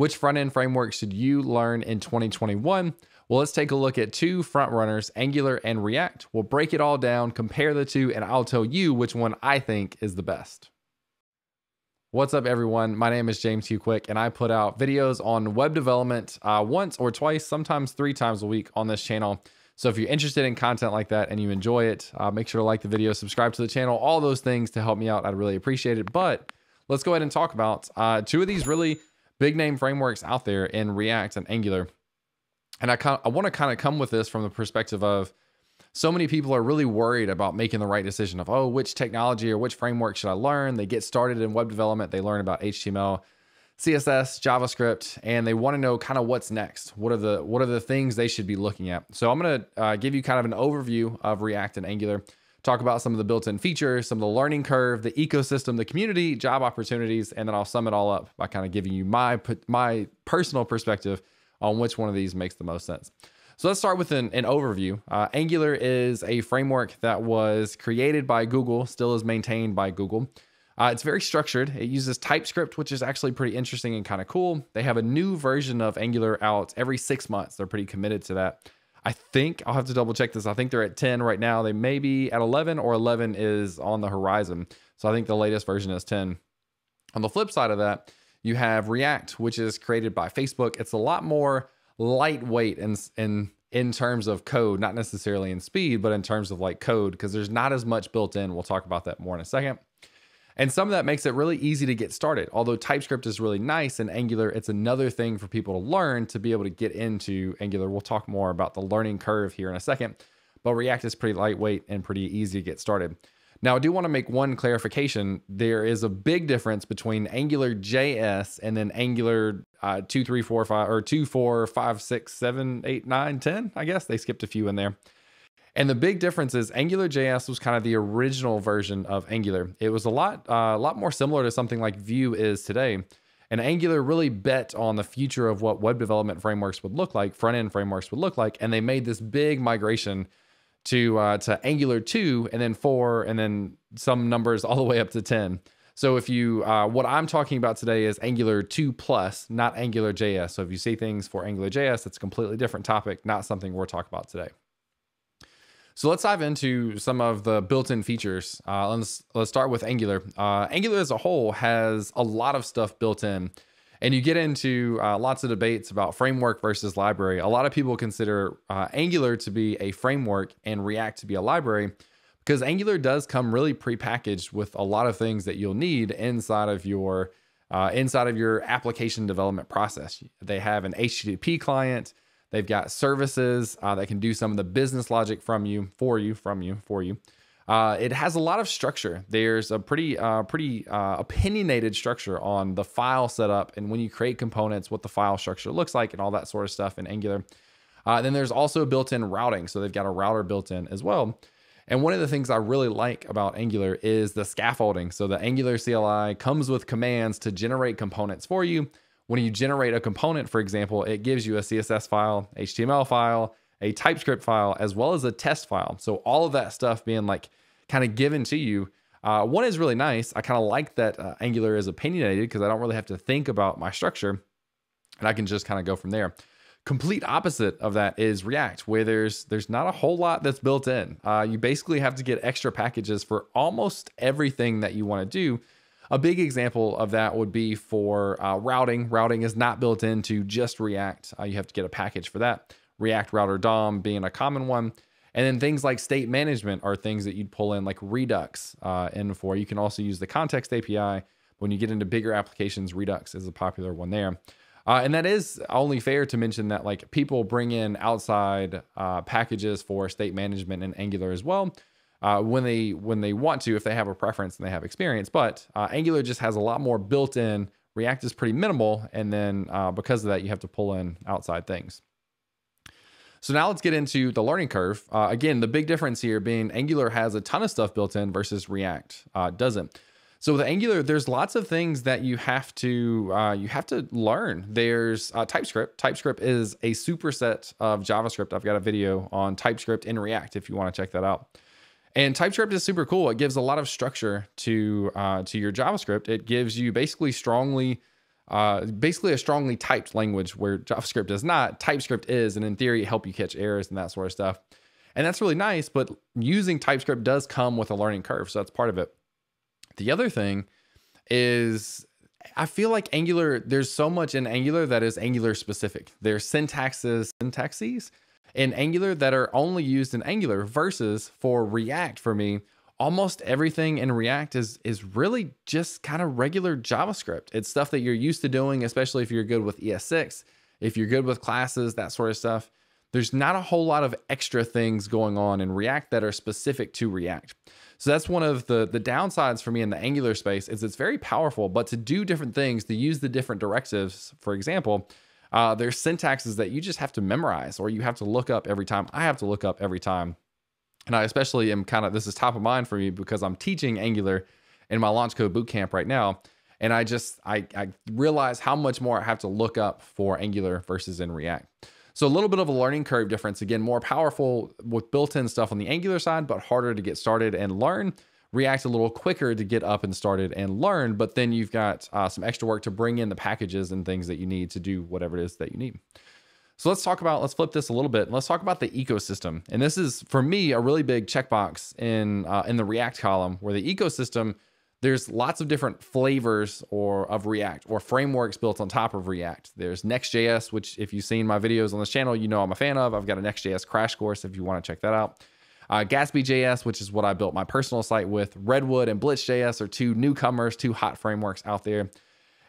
Which front end framework should you learn in 2021? Well, let's take a look at two front runners, Angular and React. We'll break it all down, compare the two, and I'll tell you which one I think is the best. What's up, everyone? My name is James Q Quick, and I put out videos on web development uh, once or twice, sometimes three times a week on this channel. So if you're interested in content like that and you enjoy it, uh, make sure to like the video, subscribe to the channel, all those things to help me out. I'd really appreciate it. But let's go ahead and talk about uh, two of these really big name frameworks out there in React and Angular. And I, kind—I want to kind of come with this from the perspective of so many people are really worried about making the right decision of, oh, which technology or which framework should I learn? They get started in web development, they learn about HTML, CSS, JavaScript, and they want to know kind of what's next. What are the what are the things they should be looking at? So I'm going to uh, give you kind of an overview of React and Angular talk about some of the built-in features, some of the learning curve, the ecosystem, the community, job opportunities, and then I'll sum it all up by kind of giving you my my personal perspective on which one of these makes the most sense. So let's start with an, an overview. Uh, Angular is a framework that was created by Google, still is maintained by Google. Uh, it's very structured. It uses TypeScript, which is actually pretty interesting and kind of cool. They have a new version of Angular out every six months. They're pretty committed to that. I think I'll have to double check this. I think they're at 10 right now. They may be at 11 or 11 is on the horizon. So I think the latest version is 10. On the flip side of that, you have React, which is created by Facebook. It's a lot more lightweight in, in, in terms of code, not necessarily in speed, but in terms of like code, because there's not as much built in. We'll talk about that more in a second. And some of that makes it really easy to get started. Although TypeScript is really nice and Angular, it's another thing for people to learn to be able to get into Angular. We'll talk more about the learning curve here in a second, but React is pretty lightweight and pretty easy to get started. Now, I do want to make one clarification. There is a big difference between Angular JS and then Angular uh, 2, 3, 4, 5, or 2, 4, 5, 6, 7, 8, 9, 10. I guess they skipped a few in there. And the big difference is Angular JS was kind of the original version of Angular. It was a lot, uh, a lot more similar to something like Vue is today. And Angular really bet on the future of what web development frameworks would look like, front end frameworks would look like, and they made this big migration to uh, to Angular 2 and then 4 and then some numbers all the way up to 10. So if you uh, what I'm talking about today is Angular 2 plus, not Angular JS. So if you see things for Angular JS, it's a completely different topic, not something we're talking about today. So let's dive into some of the built-in features. Uh, let's let's start with Angular. Uh, Angular as a whole has a lot of stuff built in, and you get into uh, lots of debates about framework versus library. A lot of people consider uh, Angular to be a framework and React to be a library because Angular does come really pre-packaged with a lot of things that you'll need inside of your uh, inside of your application development process. They have an HTTP client. They've got services uh, that can do some of the business logic from you, for you, from you, for you. Uh, it has a lot of structure. There's a pretty, uh, pretty uh, opinionated structure on the file setup and when you create components, what the file structure looks like, and all that sort of stuff in Angular. Uh, then there's also built-in routing, so they've got a router built in as well. And one of the things I really like about Angular is the scaffolding. So the Angular CLI comes with commands to generate components for you when you generate a component, for example, it gives you a CSS file, HTML file, a TypeScript file, as well as a test file. So all of that stuff being like kind of given to you. Uh, one is really nice. I kind of like that uh, Angular is opinionated because I don't really have to think about my structure and I can just kind of go from there. Complete opposite of that is React, where there's there's not a whole lot that's built in. Uh, you basically have to get extra packages for almost everything that you want to do a big example of that would be for uh, routing. Routing is not built into just React. Uh, you have to get a package for that. React Router DOM being a common one. And then things like state management are things that you'd pull in like Redux uh, in for. You can also use the context API. When you get into bigger applications, Redux is a popular one there. Uh, and that is only fair to mention that like people bring in outside uh, packages for state management in Angular as well uh, when they when they want to, if they have a preference and they have experience. But uh, Angular just has a lot more built in. React is pretty minimal, and then uh, because of that, you have to pull in outside things. So now let's get into the learning curve. Uh, again, the big difference here being Angular has a ton of stuff built in versus React uh, doesn't. So with Angular, there's lots of things that you have to uh, you have to learn. There's uh, TypeScript. TypeScript is a superset of JavaScript. I've got a video on TypeScript in React if you want to check that out. And TypeScript is super cool. It gives a lot of structure to uh, to your JavaScript. It gives you basically strongly uh, basically a strongly typed language where JavaScript is not. TypeScript is, and in theory, help you catch errors and that sort of stuff. And that's really nice, but using TypeScript does come with a learning curve. So that's part of it. The other thing is I feel like Angular, there's so much in Angular that is Angular specific. There's syntaxes, syntaxes in Angular that are only used in Angular versus for React for me, almost everything in React is is really just kind of regular JavaScript. It's stuff that you're used to doing, especially if you're good with ES6, if you're good with classes, that sort of stuff. There's not a whole lot of extra things going on in React that are specific to React. So that's one of the the downsides for me in the Angular space is it's very powerful, but to do different things, to use the different directives, for example, uh, there's syntaxes that you just have to memorize or you have to look up every time. I have to look up every time. And I especially am kind of, this is top of mind for me because I'm teaching Angular in my LaunchCode bootcamp right now. And I just, I, I realize how much more I have to look up for Angular versus in React. So a little bit of a learning curve difference. Again, more powerful with built-in stuff on the Angular side, but harder to get started and learn. React a little quicker to get up and started and learn, but then you've got uh, some extra work to bring in the packages and things that you need to do whatever it is that you need. So let's talk about, let's flip this a little bit. Let's talk about the ecosystem. And this is, for me, a really big checkbox in, uh, in the React column where the ecosystem there's lots of different flavors or of React or frameworks built on top of React. There's Next.js, which if you've seen my videos on this channel, you know I'm a fan of. I've got a Next.js crash course if you want to check that out. Uh, Gatsby.js, which is what I built my personal site with. Redwood and Blitz.js are two newcomers, two hot frameworks out there.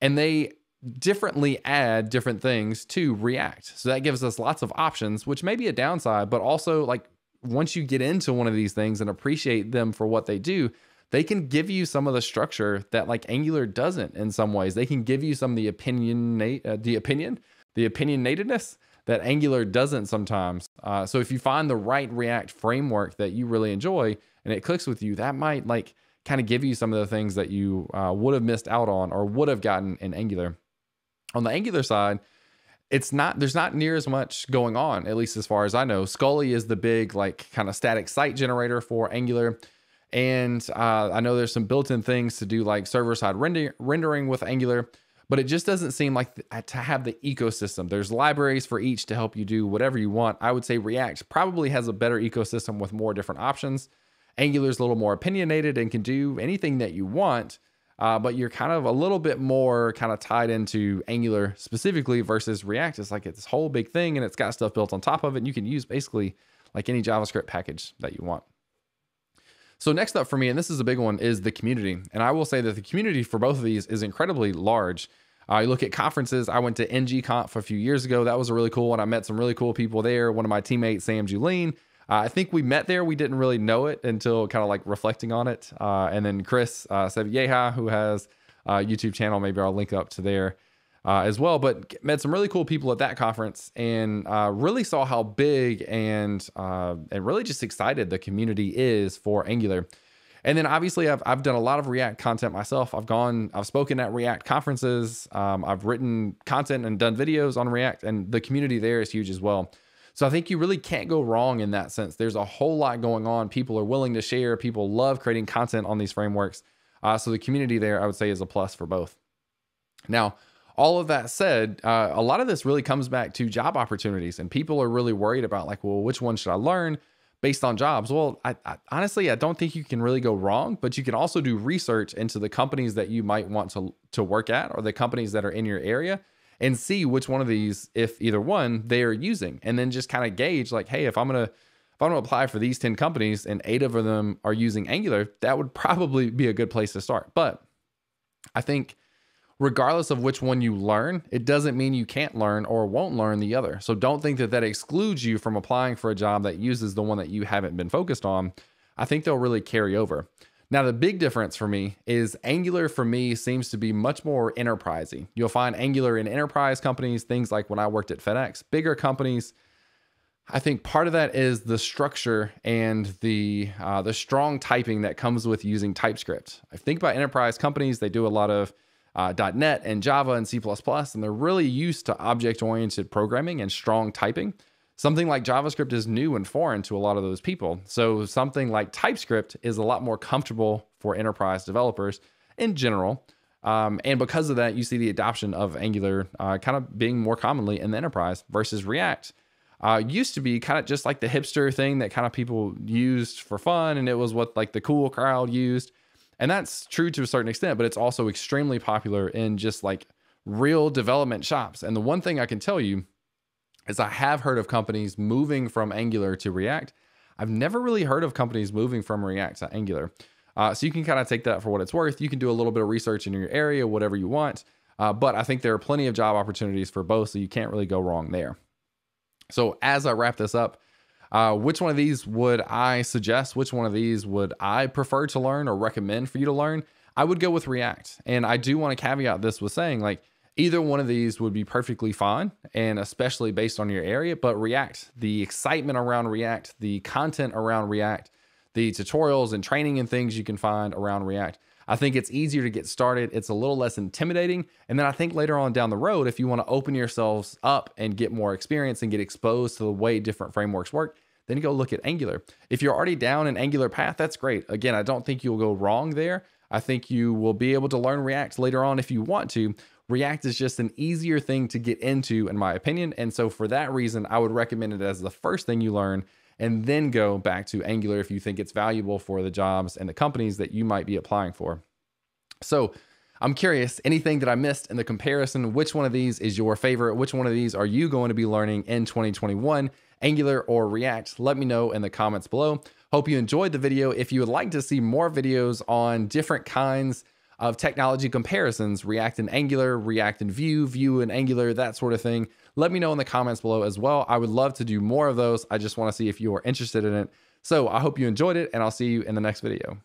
And they differently add different things to React. So that gives us lots of options, which may be a downside, but also like once you get into one of these things and appreciate them for what they do, they can give you some of the structure that like Angular doesn't in some ways. They can give you some of the opinionate, uh, the opinion, the opinionatedness that Angular doesn't sometimes. Uh, so if you find the right React framework that you really enjoy and it clicks with you, that might like kind of give you some of the things that you uh, would have missed out on or would have gotten in Angular. On the Angular side, it's not there's not near as much going on, at least as far as I know. Scully is the big like kind of static site generator for Angular. And uh, I know there's some built-in things to do like server-side render rendering with Angular, but it just doesn't seem like th to have the ecosystem. There's libraries for each to help you do whatever you want. I would say React probably has a better ecosystem with more different options. Angular's a little more opinionated and can do anything that you want, uh, but you're kind of a little bit more kind of tied into Angular specifically versus React. It's like it's this whole big thing and it's got stuff built on top of it. And you can use basically like any JavaScript package that you want. So next up for me, and this is a big one, is the community. And I will say that the community for both of these is incredibly large. Uh, you look at conferences. I went to NGConf a few years ago. That was a really cool one. I met some really cool people there. One of my teammates, Sam Julien. Uh, I think we met there. We didn't really know it until kind of like reflecting on it. Uh, and then Chris uh, Sevilleja, who has a YouTube channel, maybe I'll link up to there uh, as well. But met some really cool people at that conference and uh, really saw how big and uh, and really just excited the community is for Angular. And then obviously I've, I've done a lot of React content myself. I've gone, I've spoken at React conferences. Um, I've written content and done videos on React and the community there is huge as well. So I think you really can't go wrong in that sense. There's a whole lot going on. People are willing to share. People love creating content on these frameworks. Uh, so the community there, I would say, is a plus for both. Now, all of that said, uh, a lot of this really comes back to job opportunities, and people are really worried about like, well, which one should I learn based on jobs? Well, I, I, honestly, I don't think you can really go wrong, but you can also do research into the companies that you might want to to work at or the companies that are in your area and see which one of these, if either one, they are using, and then just kind of gauge like, hey, if I'm gonna if I'm gonna apply for these 10 companies and eight of them are using Angular, that would probably be a good place to start. But I think regardless of which one you learn, it doesn't mean you can't learn or won't learn the other. So don't think that that excludes you from applying for a job that uses the one that you haven't been focused on. I think they'll really carry over. Now, the big difference for me is Angular for me seems to be much more enterprisey. You'll find Angular in enterprise companies, things like when I worked at FedEx, bigger companies. I think part of that is the structure and the uh, the strong typing that comes with using TypeScript. I think about enterprise companies; they do a lot of uh, .NET and Java and C++, and they're really used to object-oriented programming and strong typing. Something like JavaScript is new and foreign to a lot of those people. So something like TypeScript is a lot more comfortable for enterprise developers in general. Um, and because of that, you see the adoption of Angular uh, kind of being more commonly in the enterprise versus React. Uh, used to be kind of just like the hipster thing that kind of people used for fun, and it was what like the cool crowd used. And that's true to a certain extent, but it's also extremely popular in just like real development shops. And the one thing I can tell you is I have heard of companies moving from Angular to React. I've never really heard of companies moving from React to Angular. Uh, so you can kind of take that for what it's worth. You can do a little bit of research in your area, whatever you want. Uh, but I think there are plenty of job opportunities for both, so you can't really go wrong there. So as I wrap this up, uh, which one of these would I suggest? Which one of these would I prefer to learn or recommend for you to learn? I would go with React. And I do want to caveat this with saying, like, either one of these would be perfectly fine, and especially based on your area. But React, the excitement around React, the content around React, the tutorials and training and things you can find around React. I think it's easier to get started. It's a little less intimidating. And then I think later on down the road, if you want to open yourselves up and get more experience and get exposed to the way different frameworks work, then go look at Angular. If you're already down an Angular path, that's great. Again, I don't think you'll go wrong there. I think you will be able to learn React later on if you want to. React is just an easier thing to get into, in my opinion. And so, for that reason, I would recommend it as the first thing you learn and then go back to Angular if you think it's valuable for the jobs and the companies that you might be applying for. So, I'm curious, anything that I missed in the comparison, which one of these is your favorite? Which one of these are you going to be learning in 2021, Angular or React? Let me know in the comments below. Hope you enjoyed the video. If you would like to see more videos on different kinds of technology comparisons, React and Angular, React and Vue, Vue and Angular, that sort of thing, let me know in the comments below as well. I would love to do more of those. I just want to see if you are interested in it. So I hope you enjoyed it, and I'll see you in the next video.